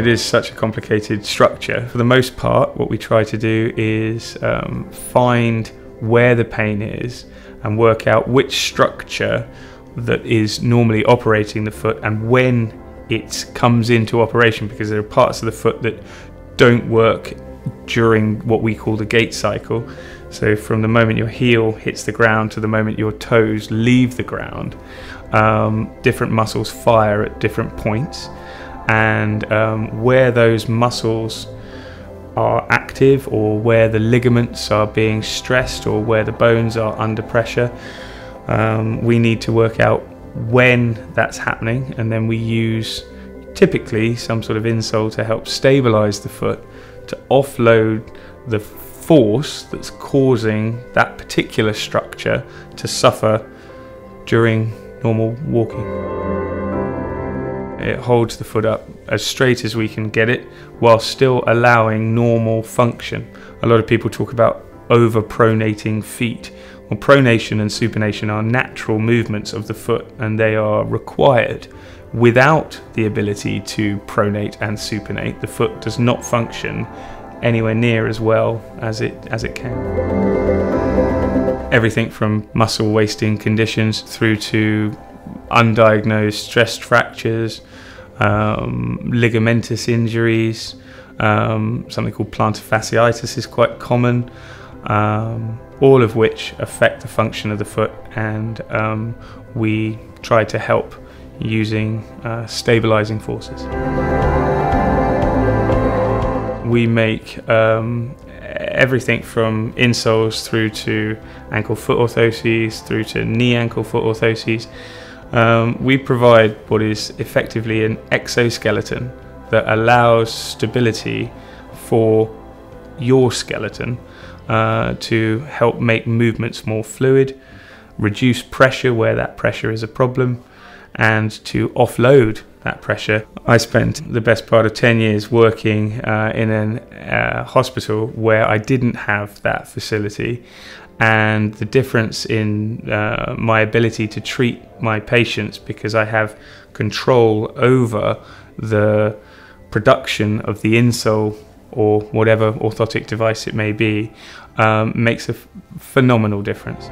It is such a complicated structure. For the most part, what we try to do is um, find where the pain is and work out which structure that is normally operating the foot and when it comes into operation because there are parts of the foot that don't work during what we call the gait cycle. So, from the moment your heel hits the ground to the moment your toes leave the ground, um, different muscles fire at different points, and um, where those muscles are active or where the ligaments are being stressed or where the bones are under pressure. Um, we need to work out when that's happening, and then we use typically some sort of insole to help stabilize the foot to offload the force that's causing that particular structure to suffer during normal walking. It holds the foot up as straight as we can get it while still allowing normal function. A lot of people talk about over pronating feet. Well, pronation and supination are natural movements of the foot and they are required. Without the ability to pronate and supinate, the foot does not function anywhere near as well as it as it can. Everything from muscle wasting conditions through to undiagnosed stress fractures, um, ligamentous injuries, um, something called plantar fasciitis is quite common, um, all of which affect the function of the foot, and um, we try to help using uh, stabilizing forces. We make um, everything from insoles through to ankle foot orthoses, through to knee ankle foot orthoses. Um, we provide what is effectively an exoskeleton that allows stability for your skeleton uh, to help make movements more fluid, reduce pressure where that pressure is a problem, and to offload that pressure. I spent the best part of 10 years working uh, in a uh, hospital where I didn't have that facility. And the difference in uh, my ability to treat my patients because I have control over the production of the insole or whatever orthotic device it may be um, makes a phenomenal difference.